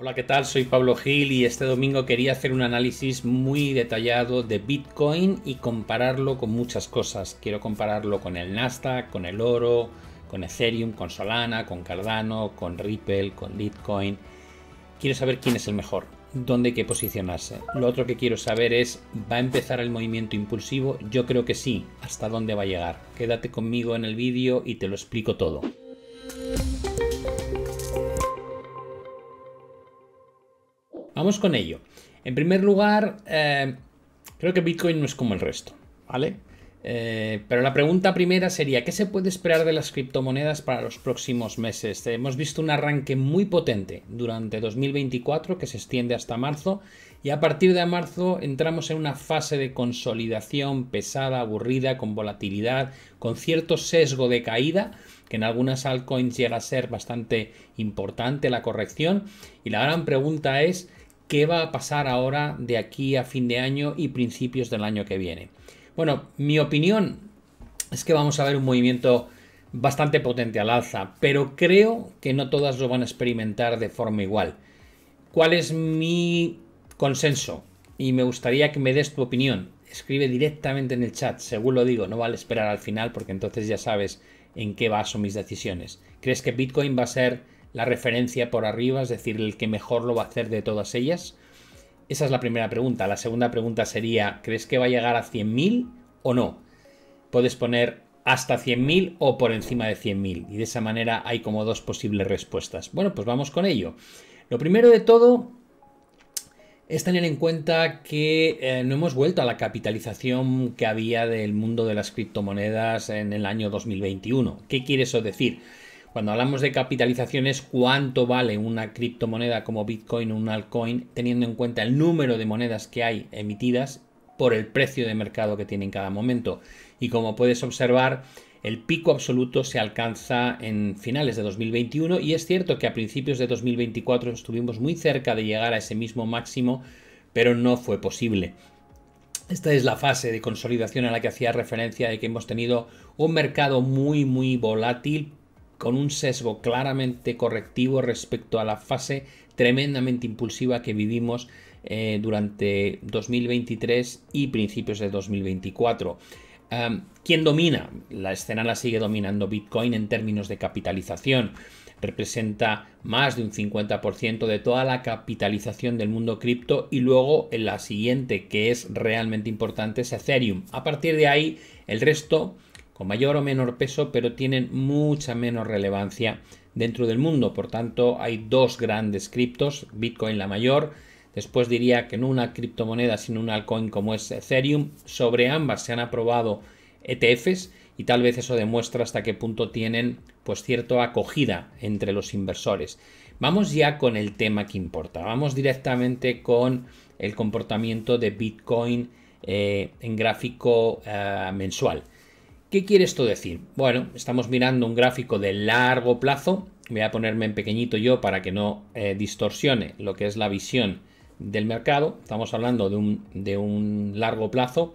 Hola, ¿qué tal? Soy Pablo Gil y este domingo quería hacer un análisis muy detallado de Bitcoin y compararlo con muchas cosas. Quiero compararlo con el Nasdaq, con el oro, con Ethereum, con Solana, con Cardano, con Ripple, con Bitcoin. Quiero saber quién es el mejor, dónde hay que posicionarse. Lo otro que quiero saber es, ¿va a empezar el movimiento impulsivo? Yo creo que sí. ¿Hasta dónde va a llegar? Quédate conmigo en el vídeo y te lo explico todo. Vamos con ello. En primer lugar, eh, creo que Bitcoin no es como el resto, ¿vale? Eh, pero la pregunta primera sería, ¿qué se puede esperar de las criptomonedas para los próximos meses? Hemos visto un arranque muy potente durante 2024 que se extiende hasta marzo y a partir de marzo entramos en una fase de consolidación pesada, aburrida, con volatilidad, con cierto sesgo de caída, que en algunas altcoins llega a ser bastante importante la corrección. Y la gran pregunta es, qué va a pasar ahora de aquí a fin de año y principios del año que viene. Bueno, mi opinión es que vamos a ver un movimiento bastante potente al alza, pero creo que no todas lo van a experimentar de forma igual. ¿Cuál es mi consenso? Y me gustaría que me des tu opinión. Escribe directamente en el chat, según lo digo, no vale esperar al final porque entonces ya sabes en qué baso mis decisiones. ¿Crees que Bitcoin va a ser la referencia por arriba, es decir, el que mejor lo va a hacer de todas ellas? Esa es la primera pregunta. La segunda pregunta sería, ¿crees que va a llegar a 100.000 o no? Puedes poner hasta 100.000 o por encima de 100.000 y de esa manera hay como dos posibles respuestas. Bueno, pues vamos con ello. Lo primero de todo es tener en cuenta que eh, no hemos vuelto a la capitalización que había del mundo de las criptomonedas en el año 2021. ¿Qué quiere eso decir? Cuando hablamos de capitalizaciones, cuánto vale una criptomoneda como Bitcoin o un altcoin, teniendo en cuenta el número de monedas que hay emitidas por el precio de mercado que tiene en cada momento. Y como puedes observar, el pico absoluto se alcanza en finales de 2021 y es cierto que a principios de 2024 estuvimos muy cerca de llegar a ese mismo máximo, pero no fue posible. Esta es la fase de consolidación a la que hacía referencia de que hemos tenido un mercado muy muy volátil con un sesgo claramente correctivo respecto a la fase tremendamente impulsiva que vivimos eh, durante 2023 y principios de 2024. ¿Quién domina? La escena la sigue dominando Bitcoin en términos de capitalización. Representa más de un 50% de toda la capitalización del mundo cripto y luego en la siguiente que es realmente importante es Ethereum. A partir de ahí el resto con mayor o menor peso, pero tienen mucha menos relevancia dentro del mundo. Por tanto, hay dos grandes criptos, Bitcoin la mayor, después diría que no una criptomoneda, sino un altcoin como es Ethereum. Sobre ambas se han aprobado ETFs y tal vez eso demuestra hasta qué punto tienen pues cierta acogida entre los inversores. Vamos ya con el tema que importa. Vamos directamente con el comportamiento de Bitcoin eh, en gráfico eh, mensual. ¿Qué quiere esto decir? Bueno, estamos mirando un gráfico de largo plazo. Voy a ponerme en pequeñito yo para que no eh, distorsione lo que es la visión del mercado. Estamos hablando de un, de un largo plazo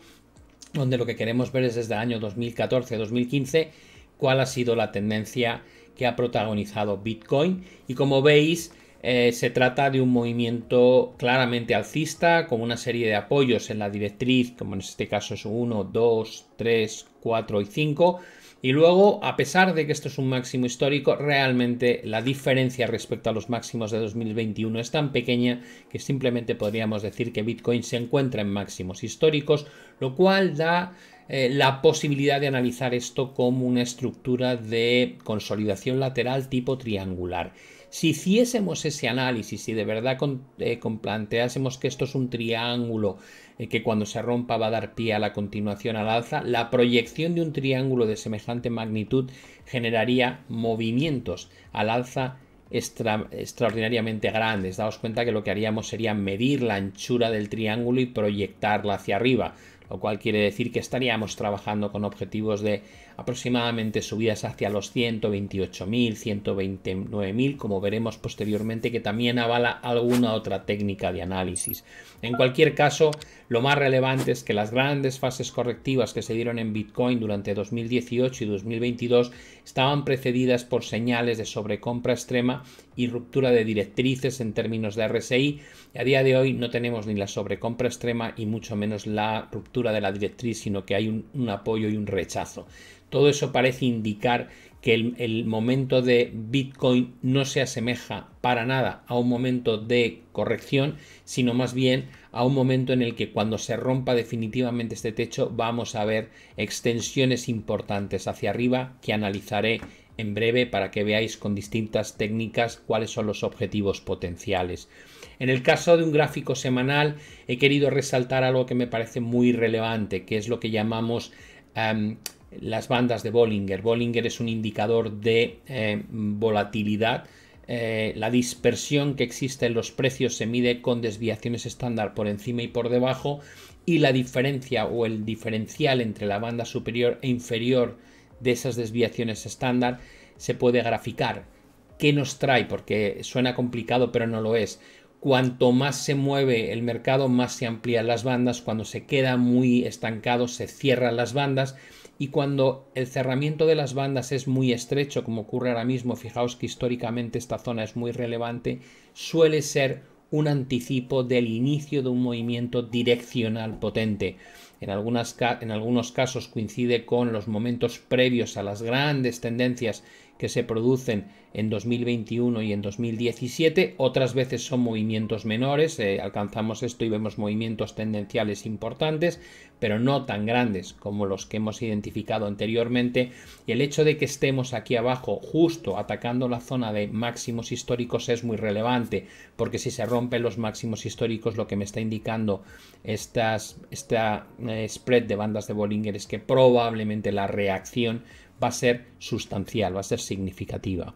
donde lo que queremos ver es desde el año 2014-2015 cuál ha sido la tendencia que ha protagonizado Bitcoin. Y como veis, eh, se trata de un movimiento claramente alcista, con una serie de apoyos en la directriz, como en este caso es 1, 2, 3, 4 y 5. Y luego, a pesar de que esto es un máximo histórico, realmente la diferencia respecto a los máximos de 2021 es tan pequeña que simplemente podríamos decir que Bitcoin se encuentra en máximos históricos, lo cual da eh, la posibilidad de analizar esto como una estructura de consolidación lateral tipo triangular. Si hiciésemos ese análisis y de verdad eh, con, planteásemos que esto es un triángulo eh, que cuando se rompa va a dar pie a la continuación al alza, la proyección de un triángulo de semejante magnitud generaría movimientos al alza extraordinariamente grandes. Daos cuenta que lo que haríamos sería medir la anchura del triángulo y proyectarla hacia arriba, lo cual quiere decir que estaríamos trabajando con objetivos de aproximadamente subidas hacia los 128.000, 129.000, como veremos posteriormente, que también avala alguna otra técnica de análisis. En cualquier caso, lo más relevante es que las grandes fases correctivas que se dieron en Bitcoin durante 2018 y 2022 estaban precedidas por señales de sobrecompra extrema y ruptura de directrices en términos de RSI. Y a día de hoy no tenemos ni la sobrecompra extrema y mucho menos la ruptura de la directriz, sino que hay un, apoyo y un rechazo. Todo eso parece indicar que el, momento de Bitcoin no se asemeja para nada a un momento de corrección, sino más bien a un momento en el que cuando se rompa definitivamente este techo vamos a ver extensiones importantes hacia arriba que analizaré en breve para que veáis con distintas técnicas cuáles son los objetivos potenciales. En el caso de un gráfico semanal he querido resaltar algo que me parece muy relevante, que es lo que llamamos em, las bandas de Bollinger. Bollinger es un indicador de eh, volatilidad. Eh, la dispersión que existe en los precios se mide con desviaciones estándar por encima y por debajo y la diferencia o el diferencial entre la banda superior e inferior de esas desviaciones estándar se puede graficar. ¿Qué nos trae? Porque suena complicado pero no lo es. Cuanto más se mueve el mercado, más se amplían las bandas. Cuando se queda muy estancado, se cierran las bandas y cuando el cerramiento de las bandas es muy estrecho, como ocurre ahora mismo, fijaos que históricamente esta zona es muy relevante, suele ser un anticipo del inicio de un movimiento direccional potente. En, en algunos casos coincide con los momentos previos a las grandes tendencias que se producen en 2021 y en 2017. Otras veces son movimientos menores, eh, alcanzamos esto y vemos movimientos tendenciales importantes, pero no tan grandes como los que hemos identificado anteriormente. Y el hecho de que estemos aquí abajo, justo atacando la zona de máximos históricos, es muy relevante, porque si se rompen los máximos históricos, lo que me está indicando estas, esta eh, spread de bandas de Bollinger es que probablemente la reacción va a ser sustancial, va a ser significativa.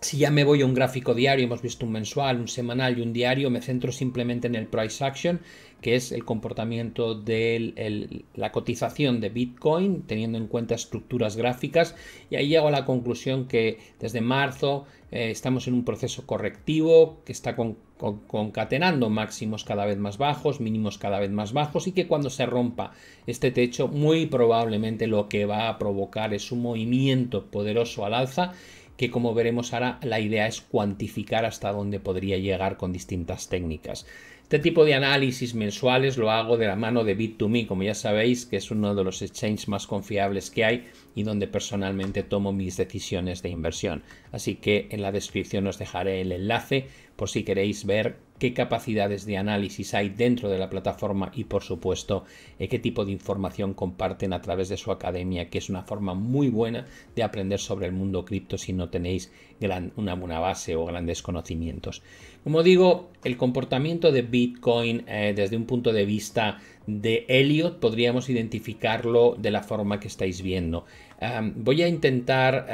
Si ya me voy a un gráfico diario, hemos visto un mensual, un semanal y un diario, me centro simplemente en el price action, que es el comportamiento de la cotización de Bitcoin, teniendo en cuenta estructuras gráficas, y ahí llego a la conclusión que desde marzo eh, estamos en un proceso correctivo que está concatenando máximos cada vez más bajos, mínimos cada vez más bajos y que cuando se rompa este techo muy probablemente lo que va a provocar es un movimiento poderoso al alza que como veremos ahora la idea es cuantificar hasta dónde podría llegar con distintas técnicas. Este tipo de análisis mensuales lo hago de la mano de Bit2Me, como ya sabéis, que es uno de los exchanges más confiables que hay y donde personalmente tomo mis decisiones de inversión. Así que en la descripción os dejaré el enlace por si queréis ver qué capacidades de análisis hay dentro de la plataforma y por supuesto eh, qué tipo de información comparten a través de su academia, que es una forma muy buena de aprender sobre el mundo cripto si no tenéis una buena base o grandes conocimientos. Como digo, el comportamiento de Bitcoin eh, desde un punto de vista de Elliot podríamos identificarlo de la forma que estáis viendo. Voy a intentar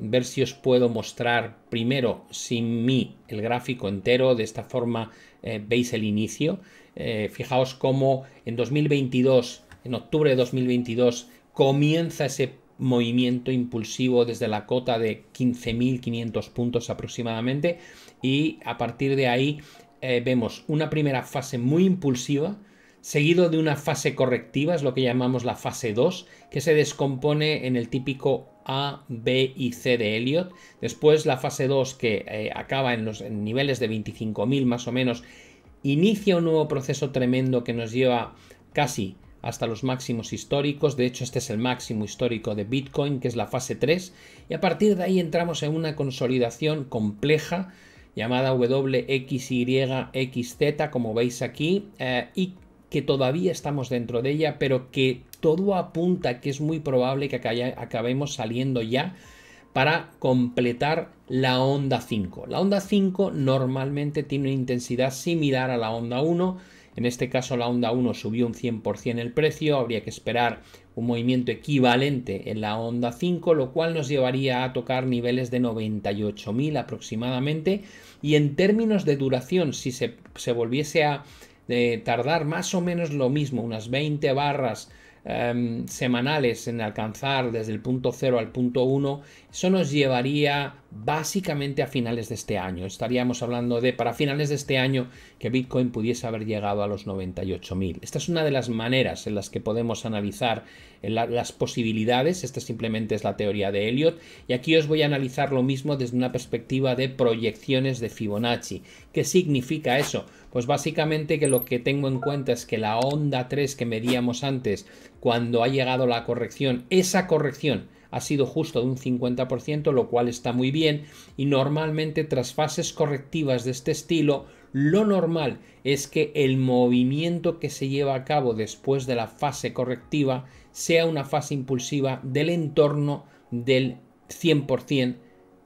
ver si os puedo mostrar primero sin mí el gráfico entero. De esta forma eh, veis el inicio. Eh, fijaos cómo en 2022, en octubre de 2022, comienza ese movimiento impulsivo desde la cota de 15.500 puntos aproximadamente y a partir de ahí eh, vemos una primera fase muy impulsiva seguido de una fase correctiva, es lo que llamamos la fase 2, que se descompone en el típico A, B y C de Elliot. Después la fase 2, que eh, acaba en los niveles de 25.000 más o menos, inicia un nuevo proceso tremendo que nos lleva casi hasta los máximos históricos. De hecho, este es el máximo histórico de Bitcoin, que es la fase 3. Y a partir de ahí entramos en una consolidación compleja llamada WXYXZ, como veis aquí, eh, y que todavía estamos dentro de ella, pero que todo apunta que es muy probable que acabemos saliendo ya para completar la onda 5. La onda 5 normalmente tiene una intensidad similar a la onda 1. En este caso la onda 1 subió un 100% el precio, habría que esperar un movimiento equivalente en la onda 5, lo cual nos llevaría a tocar niveles de 98.000 aproximadamente. Y en términos de duración, si se, se volviese a de tardar más o menos lo mismo, unas 20 barras Em, semanales en alcanzar desde el punto 0 al punto 1, eso nos llevaría básicamente a finales de este año. Estaríamos hablando de para finales de este año que Bitcoin pudiese haber llegado a los 98.000. Esta es una de las maneras en las que podemos analizar las posibilidades. Esta simplemente es la teoría de Elliot. Y aquí os voy a analizar lo mismo desde una perspectiva de proyecciones de Fibonacci. ¿Qué significa eso? Pues básicamente que lo que tengo en cuenta es que la onda 3 que medíamos antes, cuando ha llegado la corrección, esa corrección ha sido justo de un 50%, lo cual está muy bien, y normalmente tras fases correctivas de este estilo, lo normal es que el movimiento que se lleva a cabo después de la fase correctiva sea una fase impulsiva del entorno del 100%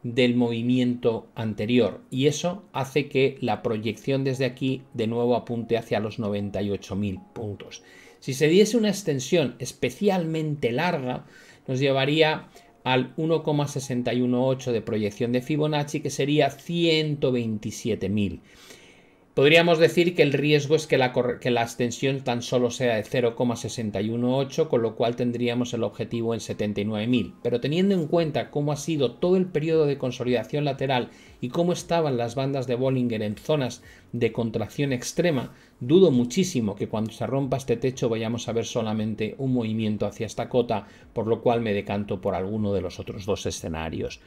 del movimiento anterior y eso hace que la proyección desde aquí de nuevo apunte hacia los 98.000 puntos. Si se diese una extensión especialmente larga, nos llevaría al 1,618 de proyección de Fibonacci, que sería 127.000. Podríamos decir que el riesgo es que la, que extensión tan solo sea de 0,618, con lo cual tendríamos el objetivo en 79.000. Pero teniendo en cuenta cómo ha sido todo el periodo de consolidación lateral y cómo estaban las bandas de Bollinger en zonas de contracción extrema, dudo muchísimo que cuando se rompa este techo vayamos a ver solamente un movimiento hacia esta cota, por lo cual me decanto por alguno de los otros dos escenarios.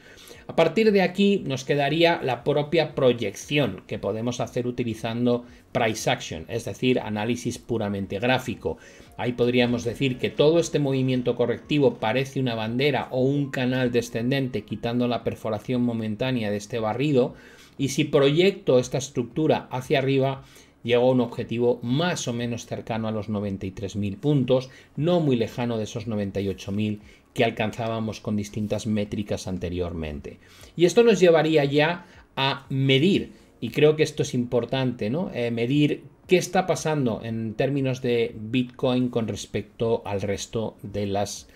A partir de aquí nos quedaría la propia proyección que podemos hacer utilizando price action, es decir, análisis puramente gráfico. Ahí podríamos decir que todo este movimiento correctivo parece una bandera o un canal descendente quitando la perforación momentánea de este barrido y si proyecto esta estructura hacia arriba llego a un objetivo más o menos cercano a los 93.000 puntos, no muy lejano de esos 98.000 que alcanzábamos con distintas métricas anteriormente. Y esto nos llevaría ya a medir, y creo que esto es importante, ¿no? Eh, medir qué está pasando en términos de Bitcoin con respecto al resto de las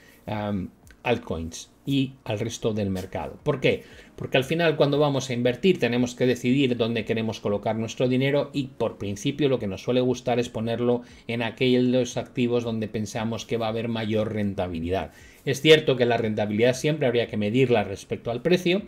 altcoins y al resto del mercado. ¿Por qué? Porque al final cuando vamos a invertir tenemos que decidir dónde queremos colocar nuestro dinero y por principio lo que nos suele gustar es ponerlo en aquellos activos donde pensamos que va a haber mayor rentabilidad. Es cierto que la rentabilidad siempre habría que medirla respecto al precio,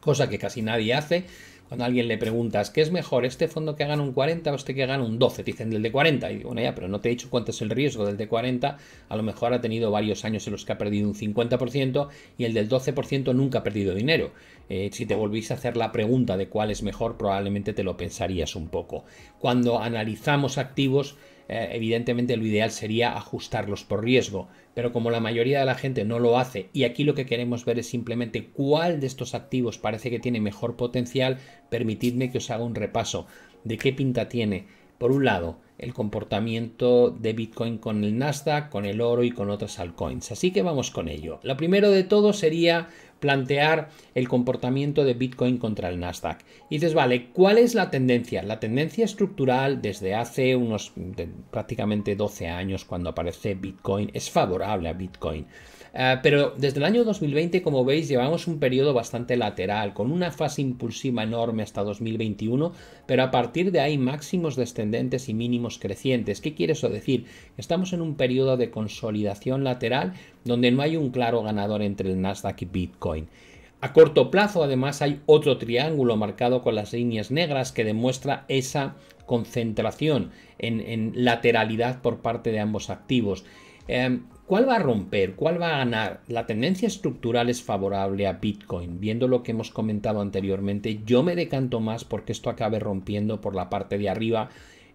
cosa que casi nadie hace, cuando alguien le preguntas, ¿qué es mejor, este fondo que gana un 40 o este que gana un 12? Te dicen del de 40. Y digo, bueno, ya, pero no te he dicho cuánto es el riesgo del de 40. A lo mejor ha tenido varios años en los que ha perdido un 50% y el del 12% nunca ha perdido dinero. Eh, si te volvís a hacer la pregunta de cuál es mejor, probablemente te lo pensarías un poco. Cuando analizamos activos, eh, evidentemente lo ideal sería ajustarlos por riesgo, pero como la mayoría de la gente no lo hace y aquí lo que queremos ver es simplemente cuál de estos activos parece que tiene mejor potencial, permitidme que os haga un repaso de qué pinta tiene, por un lado, el comportamiento de Bitcoin con el Nasdaq, con el oro y con otras altcoins. Así que vamos con ello. Lo primero de todo sería plantear el comportamiento de Bitcoin contra el Nasdaq. Y dices, vale, ¿cuál es la tendencia? La tendencia estructural desde hace unos prácticamente 12 años cuando aparece Bitcoin es favorable a Bitcoin. Eh, pero desde el año 2020, como veis, llevamos un periodo bastante lateral, con una fase impulsiva enorme hasta 2021, pero a partir de ahí máximos descendentes y mínimos crecientes. ¿Qué quiere eso decir? Estamos en un periodo de consolidación lateral donde no hay un claro ganador entre el Nasdaq y Bitcoin. A corto plazo, además, hay otro triángulo marcado con las líneas negras que demuestra esa concentración en, lateralidad por parte de ambos activos. Em, ¿Cuál va a romper? ¿Cuál va a ganar? La tendencia estructural es favorable a Bitcoin. Viendo lo que hemos comentado anteriormente, yo me decanto más porque esto acabe rompiendo por la parte de arriba,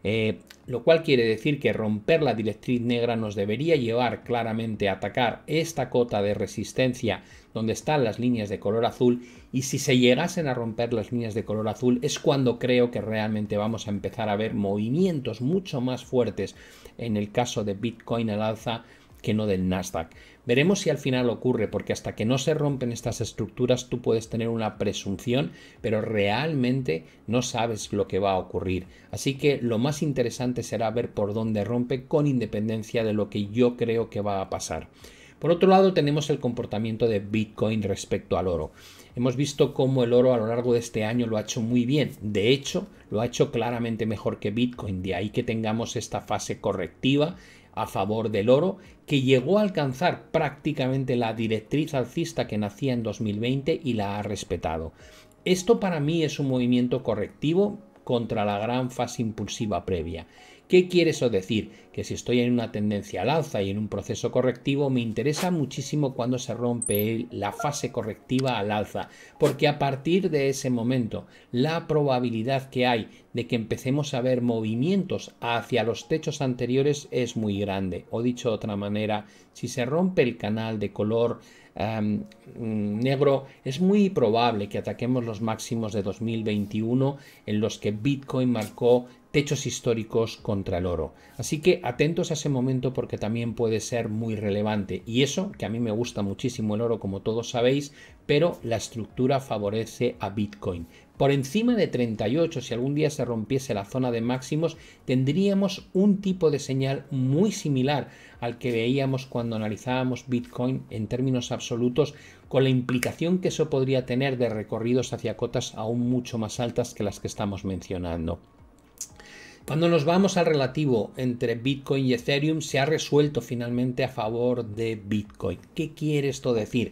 eh, lo cual quiere decir que romper la directriz negra nos debería llevar claramente a atacar esta cota de resistencia donde están las líneas de color azul y si se llegasen a romper las líneas de color azul es cuando creo que realmente vamos a empezar a ver movimientos mucho más fuertes en el caso de Bitcoin al alza que no del Nasdaq. Veremos si al final ocurre, porque hasta que no se rompen estas estructuras tú puedes tener una presunción, pero realmente no sabes lo que va a ocurrir. Así que lo más interesante será ver por dónde rompe con independencia de lo que yo creo que va a pasar. Por otro lado tenemos el comportamiento de Bitcoin respecto al oro. hemos visto cómo el oro a lo largo de este año lo ha hecho muy bien. De hecho, lo ha hecho claramente mejor que Bitcoin. De ahí que tengamos esta fase correctiva a favor del oro, que llegó a alcanzar prácticamente la directriz alcista que nacía en 2020 y la ha respetado. Esto para mí es un movimiento correctivo contra la gran fase impulsiva previa. ¿Qué quiere eso decir? Que si estoy en una tendencia al alza y en un proceso correctivo, me interesa muchísimo cuando se rompe la fase correctiva al alza, porque a partir de ese momento la probabilidad que hay de que empecemos a ver movimientos hacia los techos anteriores es muy grande. O dicho de otra manera, si se rompe el canal de color negro, es muy probable que ataquemos los máximos de 2021 en los que Bitcoin marcó techos históricos contra el oro. Así que atentos a ese momento porque también puede ser muy relevante. Y eso, que a mí me gusta muchísimo el oro, como todos sabéis, pero la estructura favorece a Bitcoin. Por encima de 38, si algún día se rompiese la zona de máximos, tendríamos un tipo de señal muy similar al que veíamos cuando analizábamos Bitcoin en términos absolutos, con la implicación que eso podría tener de recorridos hacia cotas aún mucho más altas que las que estamos mencionando. Cuando nos vamos al relativo entre Bitcoin y Ethereum, se ha resuelto finalmente a favor de Bitcoin. ¿Qué quiere esto decir?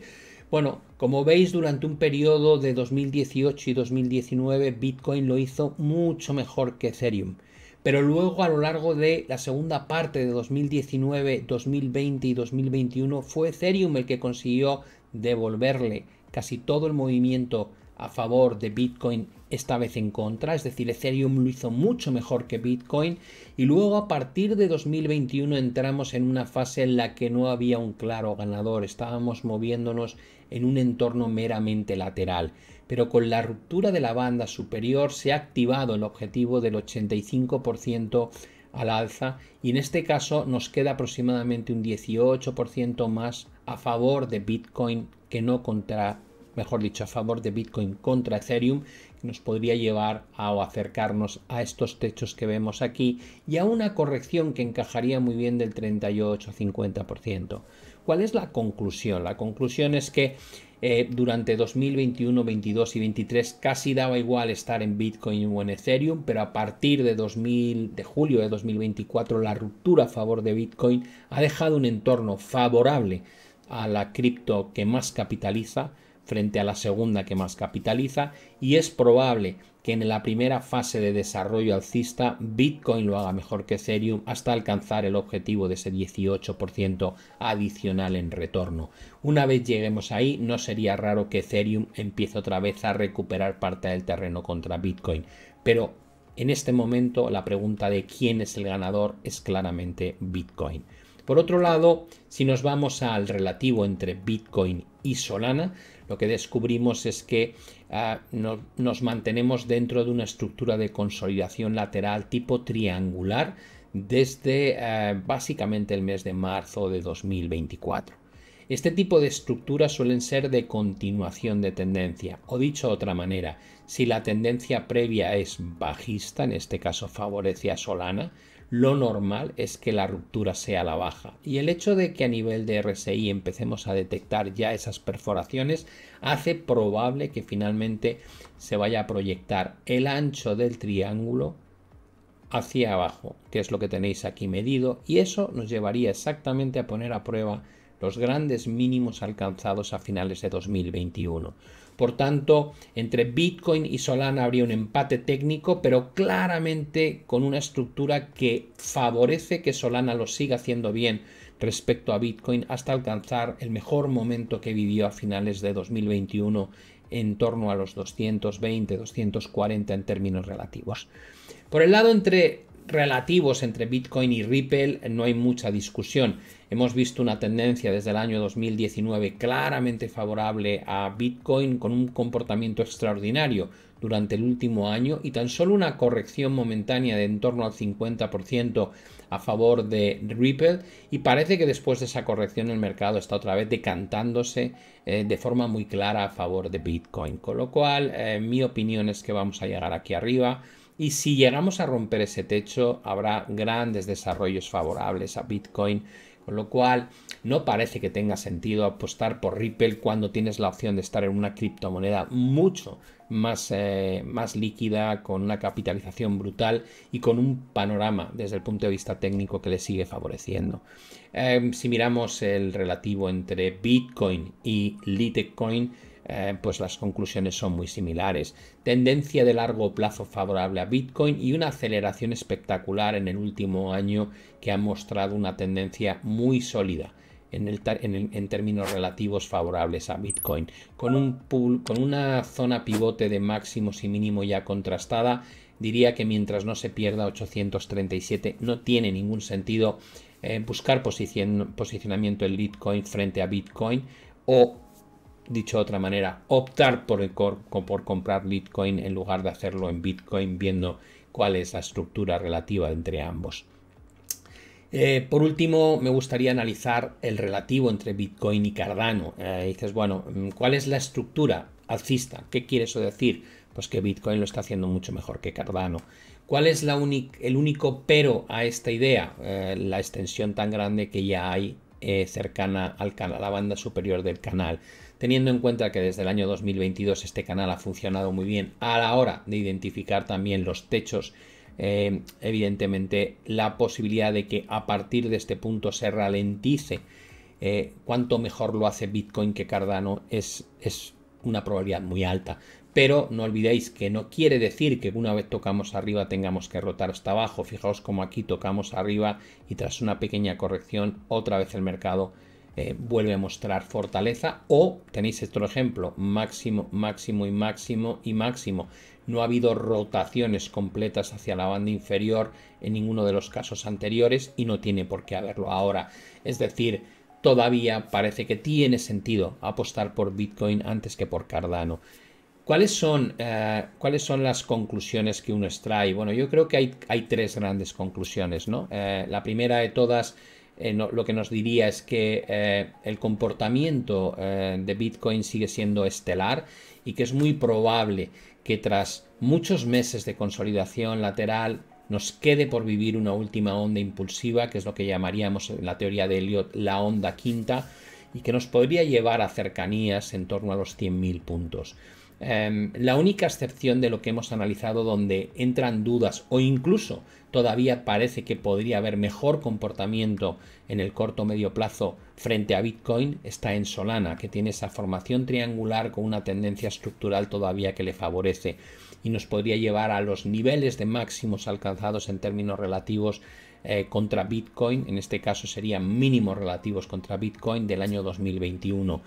Bueno, como veis, durante un periodo de 2018 y 2019, Bitcoin lo hizo mucho mejor que Ethereum. Pero luego, a lo largo de la segunda parte de 2019, 2020 y 2021, fue Ethereum el que consiguió devolverle casi todo el movimiento a favor de Bitcoin, esta vez en contra, es decir, Ethereum lo hizo mucho mejor que Bitcoin. Y luego a partir de 2021 entramos en una fase en la que no había un claro ganador, estábamos moviéndonos en un entorno meramente lateral, pero con la ruptura de la banda superior se ha activado el objetivo del 85% al alza. Y en este caso nos queda aproximadamente un 18% más a favor de Bitcoin que no contra mejor dicho, a favor de Bitcoin contra Ethereum, nos podría llevar a acercarnos a estos techos que vemos aquí y a una corrección que encajaría muy bien del 38-50%. ¿Cuál es la conclusión? La conclusión es que eh, durante 2021, 22 y 23 casi daba igual estar en Bitcoin o en Ethereum, pero a partir de, 2000, de julio de 2024 la ruptura a favor de Bitcoin ha dejado un entorno favorable a la cripto que más capitaliza, frente a la segunda que más capitaliza y es probable que en la primera fase de desarrollo alcista Bitcoin lo haga mejor que Ethereum hasta alcanzar el objetivo de ese 18% adicional en retorno. Una vez lleguemos ahí no sería raro que Ethereum empiece otra vez a recuperar parte del terreno contra Bitcoin, pero en este momento la pregunta de quién es el ganador es claramente Bitcoin. Por otro lado, si nos vamos al relativo entre Bitcoin y Solana, lo que descubrimos es que ah, nos mantenemos dentro de una estructura de consolidación lateral tipo triangular desde ah, básicamente el mes de marzo de 2024. Este tipo de estructuras suelen ser de continuación de tendencia, o dicho de otra manera, si la tendencia previa es bajista, en este caso favorece a Solana, lo normal es que la ruptura sea la baja. Y el hecho de que a nivel de RSI empecemos a detectar ya esas perforaciones hace probable que finalmente se vaya a proyectar el ancho del triángulo hacia abajo, que es lo que tenéis aquí medido, y eso nos llevaría exactamente a poner a prueba los grandes mínimos alcanzados a finales de 2021. Por tanto, entre Bitcoin y Solana habría un empate técnico, pero claramente con una estructura que favorece que Solana lo siga haciendo bien respecto a Bitcoin hasta alcanzar el mejor momento que vivió a finales de 2021 en torno a los 220, 240 en términos relativos. Por el lado entre relativos entre Bitcoin y Ripple no hay mucha discusión. Hemos visto una tendencia desde el año 2019 claramente favorable a Bitcoin con un comportamiento extraordinario durante el último año y tan solo una corrección momentánea de en torno al 50% a favor de Ripple y parece que después de esa corrección el mercado está otra vez decantándose eh, de forma muy clara a favor de Bitcoin. Con lo cual eh, mi opinión es que vamos a llegar aquí arriba y si llegamos a romper ese techo, habrá grandes desarrollos favorables a Bitcoin Con lo cual, no parece que tenga sentido apostar por Ripple cuando tienes la opción de estar en una criptomoneda mucho más, eh, más líquida, con una capitalización brutal y con un panorama desde el punto de vista técnico que le sigue favoreciendo. Em, si miramos el relativo entre Bitcoin y Litecoin, eh, pues las conclusiones son muy similares. Tendencia de largo plazo favorable a Bitcoin y una aceleración espectacular en el último año que ha mostrado una tendencia muy sólida. En, términos relativos favorables a Bitcoin, con, un con una zona pivote de máximos y mínimo ya contrastada, diría que mientras no se pierda 837 no tiene ningún sentido eh, buscar posicionamiento en Bitcoin frente a Bitcoin o dicho de otra manera, optar por, por comprar Bitcoin en lugar de hacerlo en Bitcoin viendo cuál es la estructura relativa entre ambos. Eh, por último, me gustaría analizar el relativo entre Bitcoin y Cardano. Eh, dices, bueno, mm, ¿cuál es la estructura alcista? ¿Qué quiere eso decir? Pues que Bitcoin lo está haciendo mucho mejor que Cardano. ¿Cuál es el único pero a esta idea? Eh, la extensión tan grande que ya hay cercana al a la banda superior del canal teniendo en cuenta que desde el año 2022 este canal ha funcionado muy bien a la hora de identificar también los techos, eh, evidentemente la posibilidad de que a partir de este punto se ralentice eh, cuanto mejor lo hace Bitcoin que Cardano es, es una probabilidad muy alta. Pero no olvidéis que no quiere decir que una vez tocamos arriba tengamos que rotar hasta abajo. Fijaos como aquí tocamos arriba y tras una pequeña corrección otra vez el mercado eh, vuelve a mostrar fortaleza o tenéis otro ejemplo máximo máximo y máximo y máximo no ha habido rotaciones completas hacia la banda inferior en ninguno de los casos anteriores y no tiene por qué haberlo ahora es decir todavía parece que tiene sentido apostar por Bitcoin antes que por Cardano ¿Cuáles son, eh, ¿Cuáles son las conclusiones que uno extrae? Bueno, yo creo que hay, hay tres grandes conclusiones, ¿no? Eh, la primera de todas eh, lo que nos diría es que eh, el comportamiento eh, de Bitcoin sigue siendo estelar y que es muy probable que tras muchos meses de consolidación lateral nos quede por vivir una última onda impulsiva, que es lo que llamaríamos en la teoría de Elliot la onda quinta, y que nos podría llevar a cercanías en torno a los 100.000 puntos. Em, la única excepción de lo que hemos analizado donde entran dudas o incluso todavía parece que podría haber mejor comportamiento en el corto medio plazo frente a Bitcoin está en Solana, que tiene esa formación triangular con una tendencia estructural todavía que le favorece y nos podría llevar a los niveles de máximos alcanzados en términos relativos eh, contra Bitcoin, en este caso serían mínimos relativos contra Bitcoin del año 2021.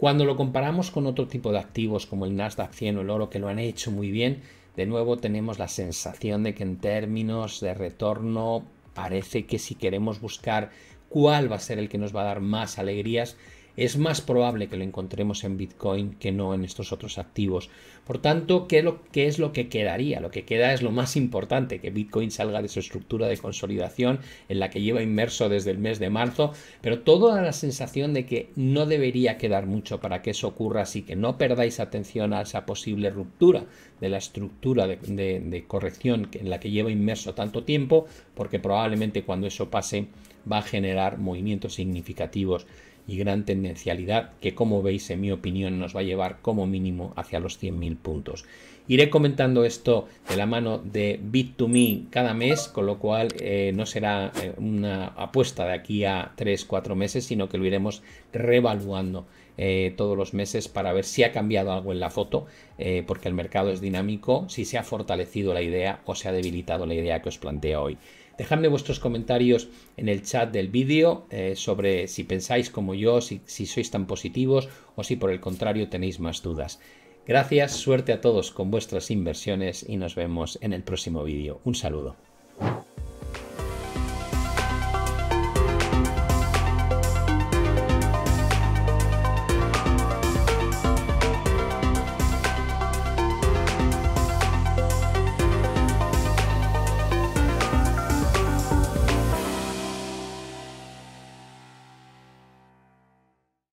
Cuando lo comparamos con otro tipo de activos como el Nasdaq 100 o el oro que lo han hecho muy bien, de nuevo tenemos la sensación de que en términos de retorno parece que si queremos buscar cuál va a ser el que nos va a dar más alegrías, es más probable que lo encontremos en Bitcoin que no en estos otros activos. Por tanto, ¿qué es, lo, que quedaría? Lo que queda es lo más importante, que Bitcoin salga de su estructura de consolidación en la que lleva inmerso desde el mes de marzo, pero toda la sensación de que no debería quedar mucho para que eso ocurra, así que no perdáis atención a esa posible ruptura de la estructura de corrección en la que lleva inmerso tanto tiempo, porque probablemente cuando eso pase va a generar movimientos significativos y gran tendencialidad que como veis en mi opinión nos va a llevar como mínimo hacia los 100.000 puntos. Iré comentando esto de la mano de Bit2Me cada mes, con lo cual eh, no será eh, una apuesta de aquí a 3-4 meses, sino que lo iremos revaluando eh, todos los meses para ver si ha cambiado algo en la foto, porque el mercado es dinámico, si se ha fortalecido la idea o se ha debilitado la idea que os planteo hoy. Dejadme vuestros comentarios en el chat del vídeo eh, sobre si pensáis como yo, si, si sois tan positivos o si por el contrario tenéis más dudas. Gracias, suerte a todos con vuestras inversiones y nos vemos en el próximo vídeo. Un saludo.